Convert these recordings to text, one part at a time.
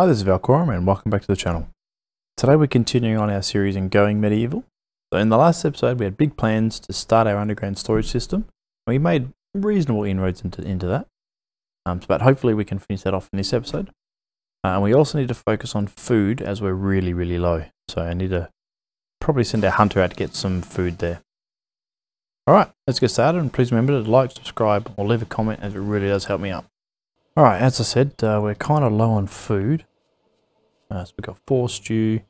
Hi, this is Valkorum and welcome back to the channel. Today we're continuing on our series in Going Medieval. So in the last episode we had big plans to start our underground storage system. We made reasonable inroads into, into that. Um, but hopefully we can finish that off in this episode. Uh, and we also need to focus on food as we're really, really low. So I need to probably send our hunter out to get some food there. Alright, let's get started and please remember to like, subscribe or leave a comment as it really does help me out. Alright, as I said, uh, we're kind of low on food. Uh, so we've got four stew.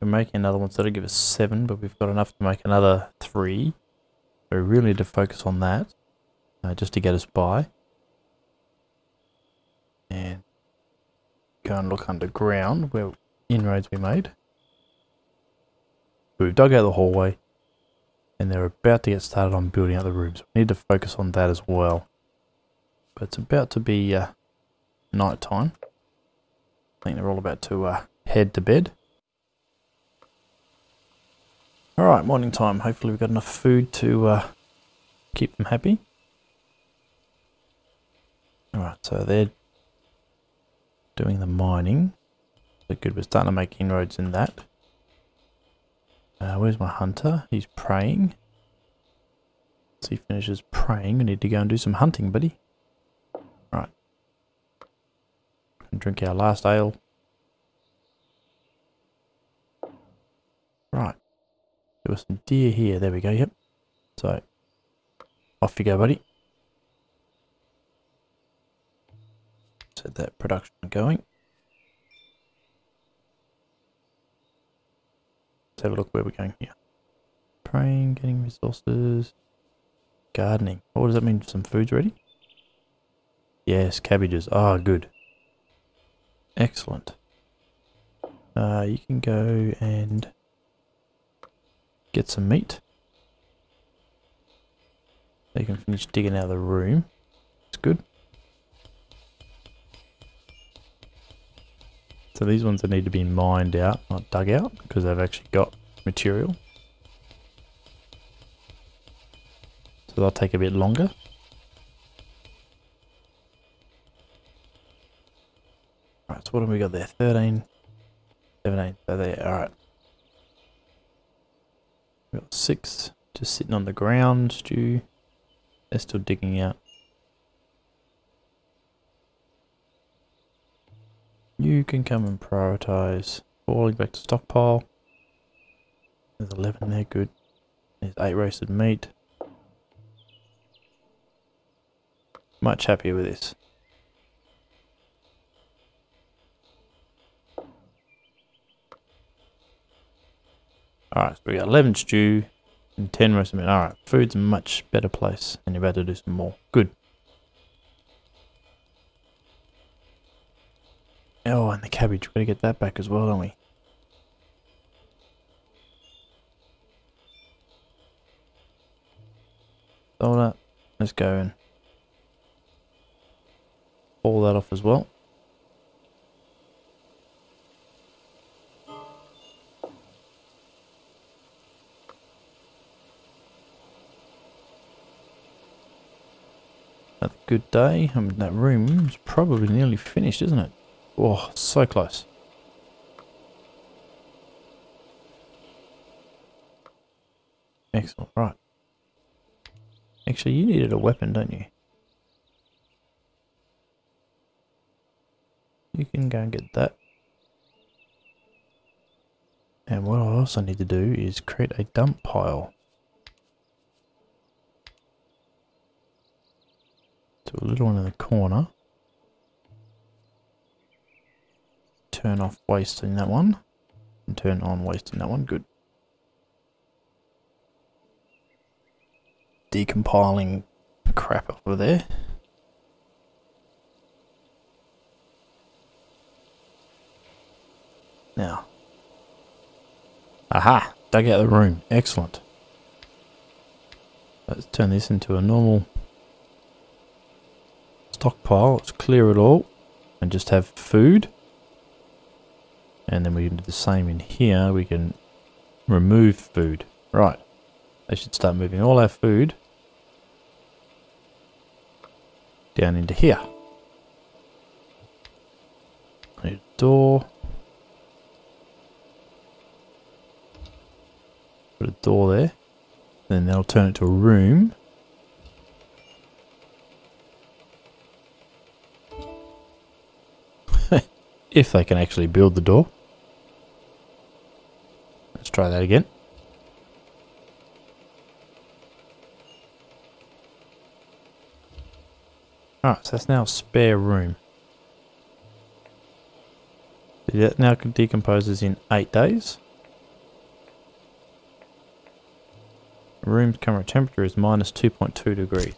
We're making another one, so that'll give us seven, but we've got enough to make another three. So we really need to focus on that, uh, just to get us by. And go and look underground where inroads we made. We've dug out the hallway, and they're about to get started on building out the rooms. We need to focus on that as well. But it's about to be uh, night time. I think they're all about to uh, head to bed. Alright, morning time. Hopefully we've got enough food to uh, keep them happy. Alright, so they're doing the mining. So good, we're starting to make inroads in that. Uh, where's my hunter? He's praying. Once he finishes praying, we need to go and do some hunting, buddy. And drink our last ale. Right. There was some deer here. There we go. Yep. So, off you go, buddy. Set that production going. Let's have a look where we're going here. Praying, getting resources, gardening. What does that mean? Some food's ready? Yes, cabbages. Ah, oh, good. Excellent. Uh, you can go and get some meat. you can finish digging out of the room. It's good. So these ones that need to be mined out, not dug out, because they've actually got material. So they'll take a bit longer. So what have we got there? 13, 17, so there, alright. We've got six just sitting on the ground, stew. They're still digging out. You can come and prioritize falling back to stockpile. There's 11 there, good. There's 8 roasted meat. Much happier with this. Alright, so we got 11 stew and 10 roasted meat. Alright, food's a much better place. And you're about to do some more. Good. Oh, and the cabbage. We've got to get that back as well, don't we? Hold up. Let's go and pull that off as well. Another good day. I mean, that room is probably nearly finished, isn't it? Oh, so close. Excellent, right. Actually, you needed a weapon, don't you? You can go and get that. And what I also need to do is create a dump pile. A little one in the corner. Turn off wasting that one. And turn on wasting that one. Good. Decompiling crap over there. Now. Aha! Dug out the room. Excellent. Let's turn this into a normal stockpile. Let's clear it all and just have food. And then we can do the same in here. We can remove food. Right. They should start moving all our food down into here. To door. Put a door there. Then that'll turn it to a room. If they can actually build the door. Let's try that again. Alright, so that's now spare room. That now decomposes in 8 days. Room's current temperature is minus 2.2 degrees.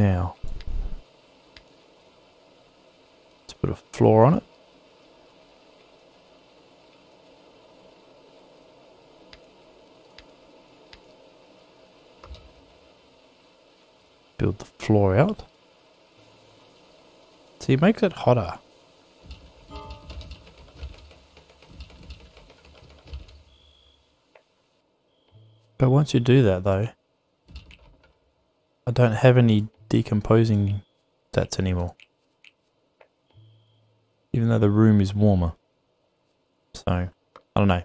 Now, let's put a floor on it. Build the floor out. See, it makes it hotter. But once you do that though, I don't have any decomposing stats anymore. Even though the room is warmer. So, I don't know.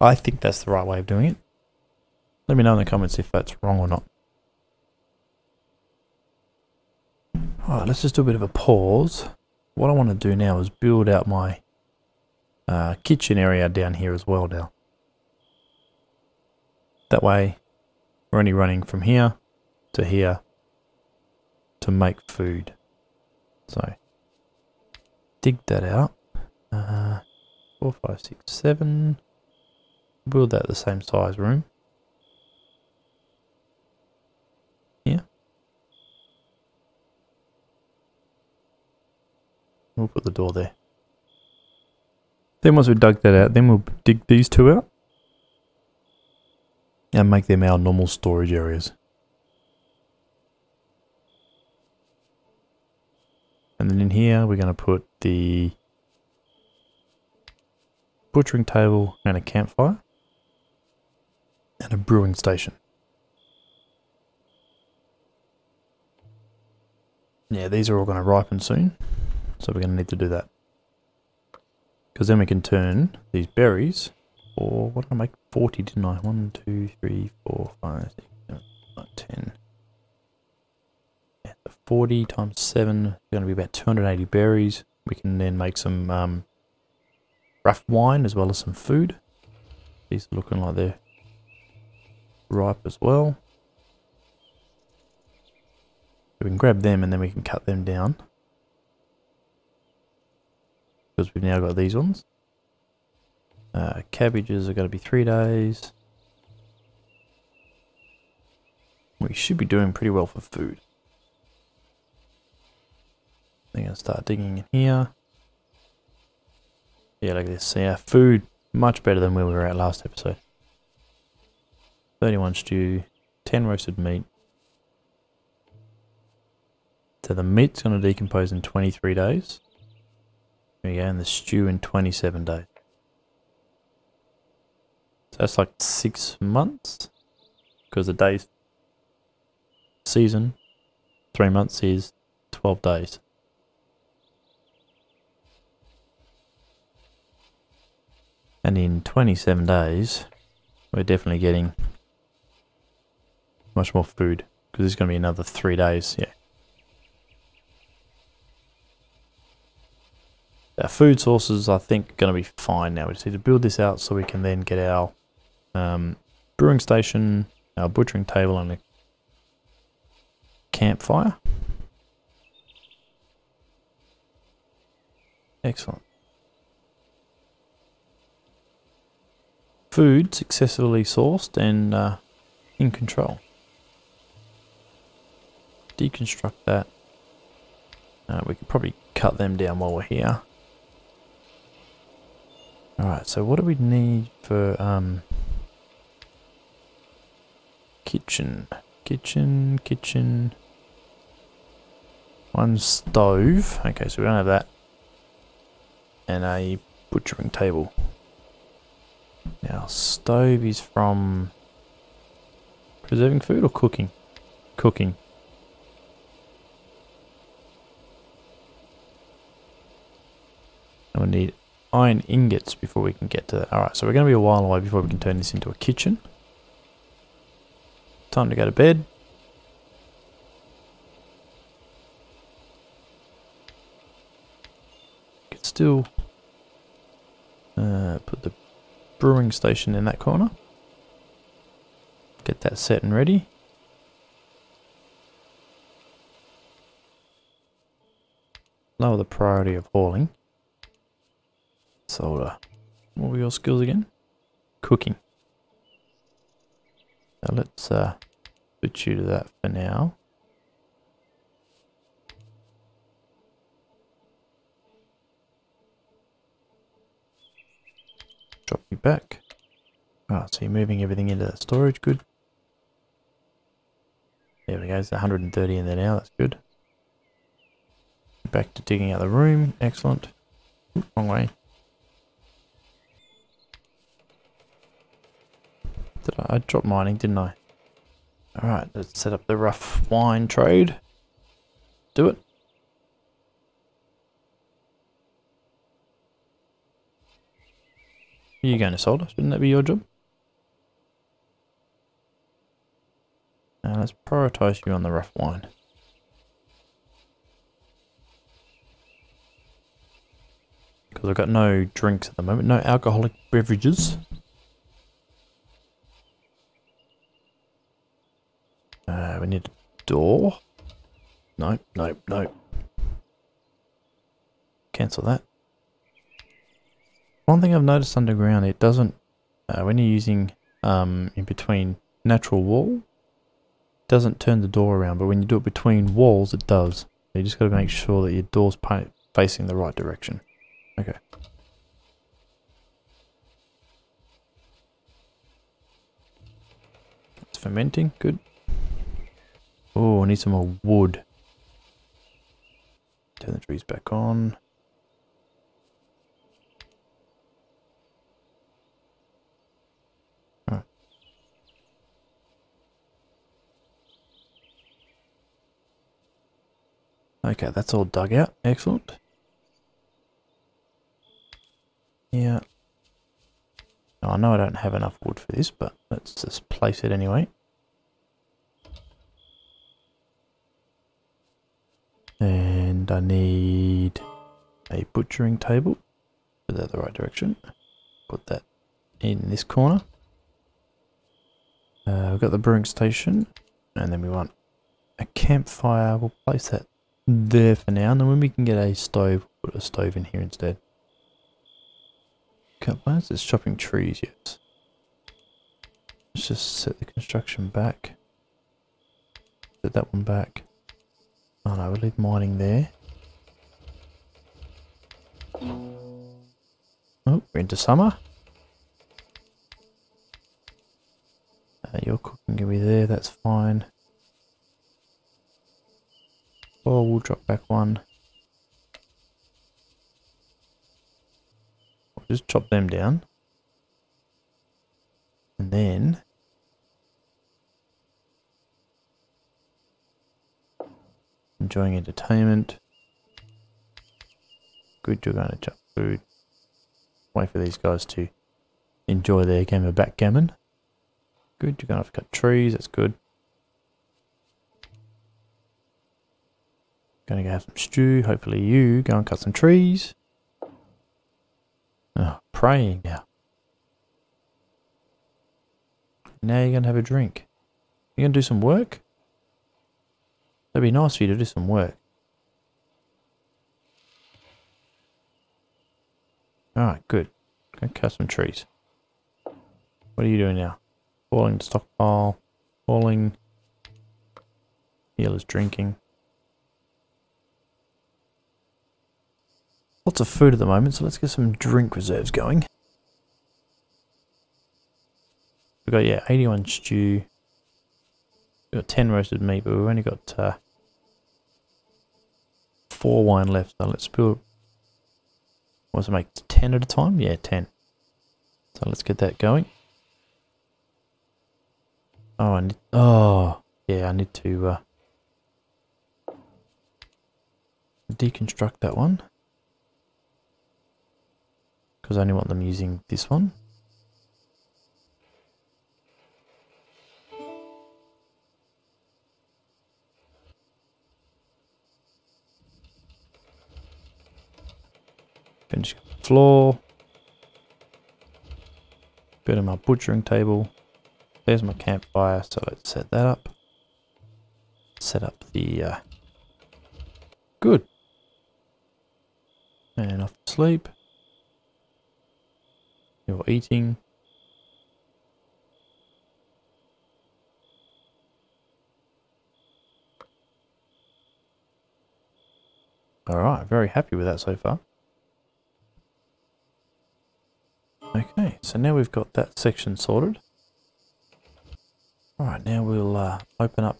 I think that's the right way of doing it. Let me know in the comments if that's wrong or not. Alright, let's just do a bit of a pause. What I want to do now is build out my uh, kitchen area down here as well now. That way, we're only running from here to here to make food. So, dig that out. Uh, four, five, six, seven. Build that the same size room. Here. We'll put the door there. Then once we've dug that out, then we'll dig these two out. And make them our normal storage areas. And then in here, we're going to put the butchering table and a campfire and a brewing station. Yeah, these are all going to ripen soon, so we're going to need to do that. Because then we can turn these berries, or what did I make? 40, didn't I? 1, 2, 3, 4, 5, 6, 7, 8, 10. 40 times 7 is going to be about 280 berries. We can then make some um, rough wine as well as some food. These are looking like they're ripe as well. we can grab them and then we can cut them down. Because we've now got these ones. Uh, cabbages are going to be three days. We should be doing pretty well for food. They're going to start digging in here. Yeah, like this. See, our food, much better than where we were at last episode. 31 stew, 10 roasted meat. So the meat's going to decompose in 23 days. There we go, and the stew in 27 days. So that's like six months. Because the days season, three months is 12 days. And in 27 days, we're definitely getting much more food. Because it's going to be another three days, yeah. Our food sources, I think, are going to be fine now. We just need to build this out so we can then get our um, brewing station, our butchering table, and a campfire. Excellent. Food successfully sourced and uh, in control. Deconstruct that. Uh, we could probably cut them down while we're here. Alright, so what do we need for um, kitchen? Kitchen, kitchen. One stove. Okay, so we don't have that. And a butchering table. Now, stove is from preserving food or cooking? Cooking. And we need iron ingots before we can get to that. Alright, so we're going to be a while away before we can turn this into a kitchen. Time to go to bed. Can still uh, put the brewing station in that corner. Get that set and ready. Lower the priority of hauling. Solder. What were your skills again? Cooking. So let's uh, put you to that for now. Drop you back. Ah, so you're moving everything into that storage, good. There we go, it's 130 in there now, that's good. Back to digging out the room, excellent. wrong way. Did I, I dropped mining, didn't I? Alright, let's set up the rough wine trade. Do it. Are you going to solder? Shouldn't that be your job? Now let's prioritize you on the rough wine. Because I've got no drinks at the moment, no alcoholic beverages. Uh, we need a door. Nope, nope, nope. Cancel that. One thing I've noticed underground, it doesn't, uh, when you're using um, in between natural wall, doesn't turn the door around, but when you do it between walls, it does. So you just got to make sure that your door's facing the right direction. Okay. It's fermenting, good. Oh, I need some more wood. Turn the trees back on. Okay, that's all dug out. Excellent. Yeah. Now, I know I don't have enough wood for this, but let's just place it anyway. And I need a butchering table. Put that the right direction. Put that in this corner. Uh, we've got the brewing station. And then we want a campfire. We'll place that there for now, and then when we can get a stove, put a stove in here instead. Cut plants, it's chopping trees, yet? Let's just set the construction back. Set that one back. Oh no, we'll leave mining there. Oh, we're into summer. Uh, your cooking can be there, that's fine. Oh, we'll drop back one. We'll just chop them down. And then... Enjoying entertainment. Good, you're going to chop food. Wait for these guys to enjoy their game of backgammon. Good, you're going to have to cut trees, that's good. Gonna go have some stew. Hopefully you go and cut some trees. Oh, praying now. Now you're gonna have a drink. You're gonna do some work? That'd be nice for you to do some work. Alright, good. Go cut some trees. What are you doing now? Falling stockpile. Falling. Healer's drinking. Lots of food at the moment, so let's get some drink reserves going. We've got, yeah, 81 stew. We've got 10 roasted meat, but we've only got uh, 4 wine left. So let's build, what's it make, 10 at a time? Yeah, 10. So let's get that going. Oh, I need, oh, yeah, I need to uh, deconstruct that one. Because I only want them using this one. Finish floor. Bit of my butchering table. There's my campfire, so let's set that up. Set up the... Uh, good. And off to sleep. You're eating. Alright, very happy with that so far. Okay, so now we've got that section sorted. Alright, now we'll uh, open up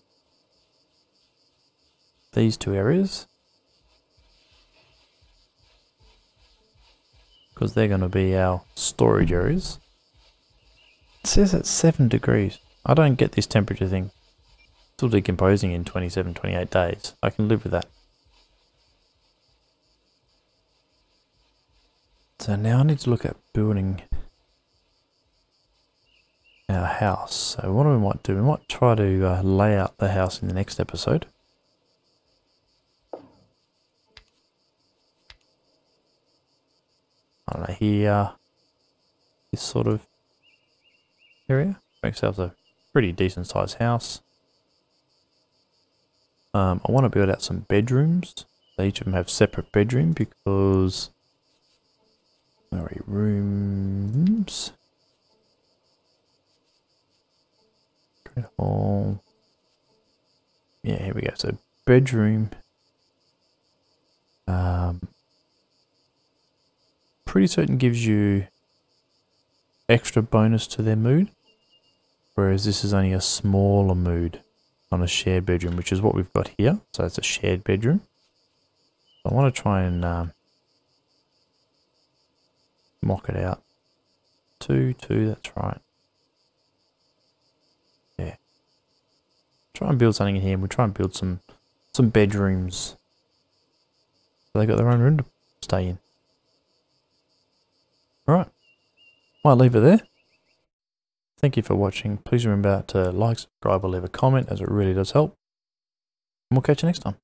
these two areas. Because they're going to be our storage areas. It says it's 7 degrees. I don't get this temperature thing. Still decomposing in 27, 28 days. I can live with that. So now I need to look at building our house. So what we might do, we might try to uh, lay out the house in the next episode. Don't know, here, this sort of area. Makes ourselves a pretty decent sized house. Um, I want to build out some bedrooms. They each of them have separate bedroom because Sorry, rooms. Hall. Yeah, here we go. So bedroom. Um, pretty certain gives you extra bonus to their mood. Whereas this is only a smaller mood on a shared bedroom, which is what we've got here. So it's a shared bedroom. I want to try and um, mock it out. Two, two, that's right. Yeah. Try and build something in here. We'll try and build some some bedrooms. So they got their own room to stay in. Alright. Might leave it there. Thank you for watching. Please remember to like, subscribe, or leave a comment as it really does help. And we'll catch you next time.